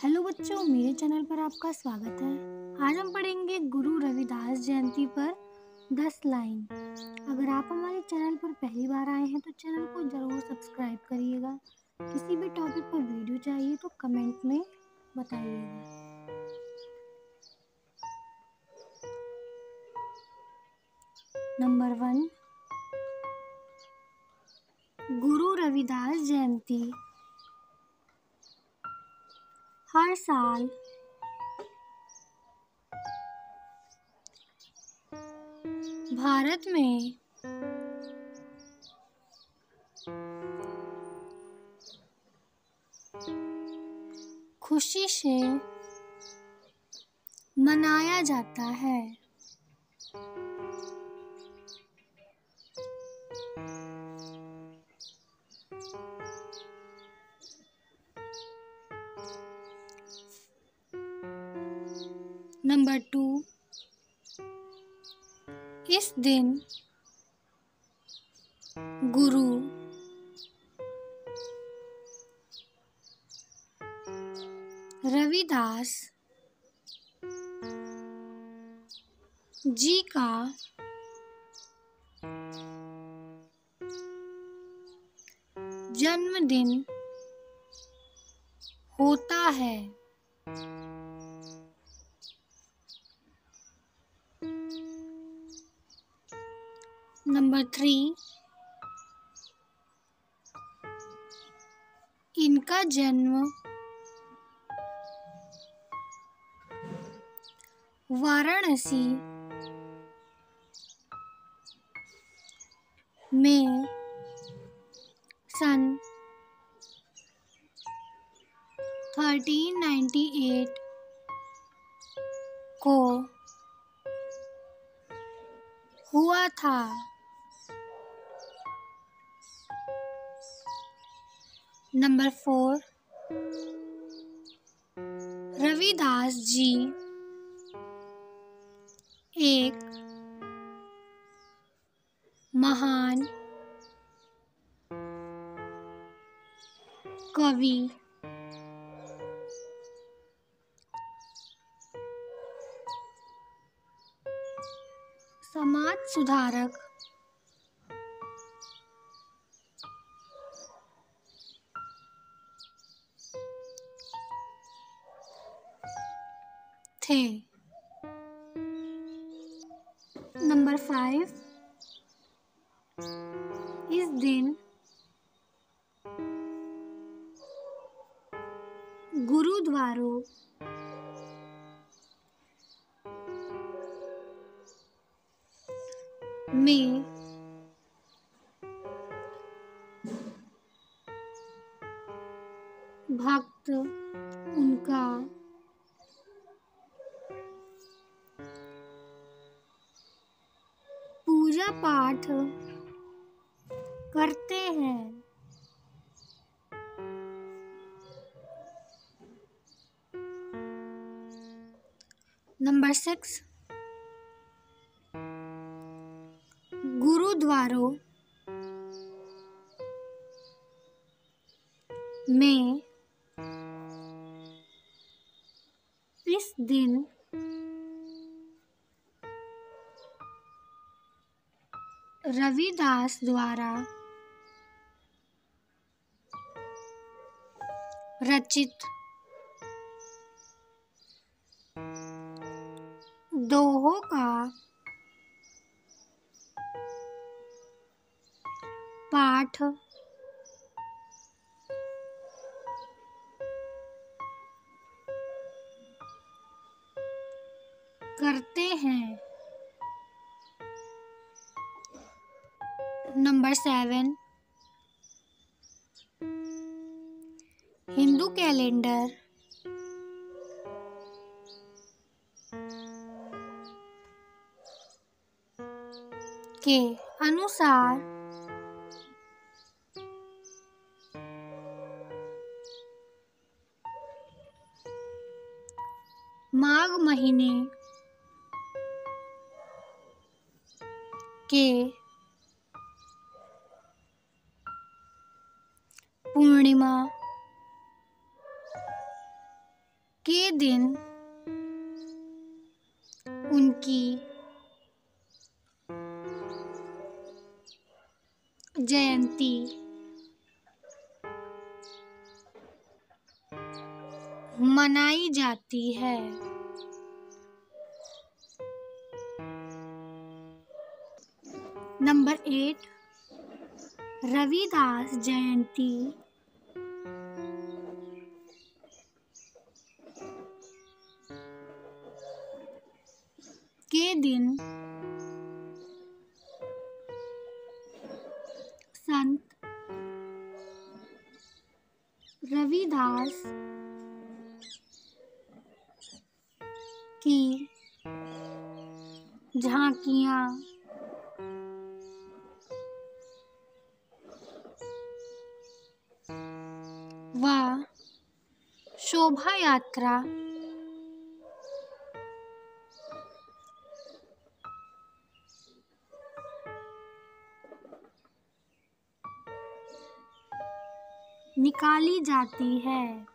Hello बच्चों, मेरे channel पर आपका स्वागत है। आज हम पढ़ेंगे गुरु रविदास जयंती पर दस लाइन। अगर आप हमारे चैनल पर पहली बार आए हैं तो चैनल को ज़रूर सब्सक्राइब करिएगा। किसी भी टॉपिक पर वीडियो चाहिए तो कमेंट में बताइएगा। नंबर वन, गुरु रविदास जयंती। हर साल। भारत में खुशी से मनाया जाता है। नंबर टू इस दिन गुरु रविदास जी का जन्मदिन होता है। नंबर थ्री इनका जन्म वाराणसी में सन 1398 को हुआ था। Number four. रविदास जी। एक। महान। कवि। समाज सुधारक। नंबर फाइव इस दिन गुरुद्वारों में पूजा पाठ करते हैं। Number six. गुरुद्वारों में इस दिन रविदास द्वारा रचित दोहों का पाठ करते हैं। Number seven. हिंदू कैलेंडर। के अनुसार माघ महीने के पूर्णिमा के दिन उनकी जयंती मनाई जाती है नंबर एट रविदास जयंती संत रविदास की झांकियाँ। व शोभा यात्रा निकाली जाती है।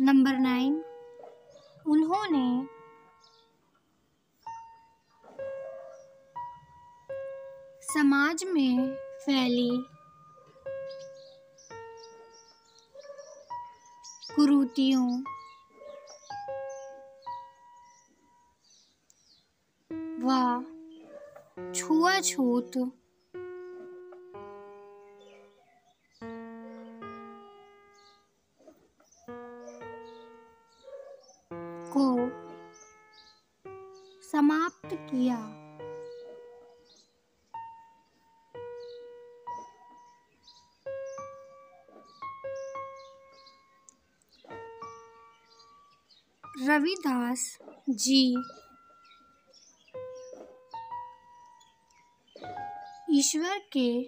नंबर नाइन उन्होंने समाज में फैली कुरीतियों व छुआछूत को समाप्त किया। रविदास जी ईश्वर के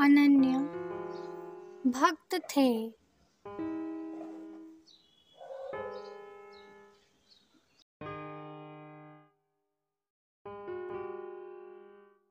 अनन्य भक्त थे।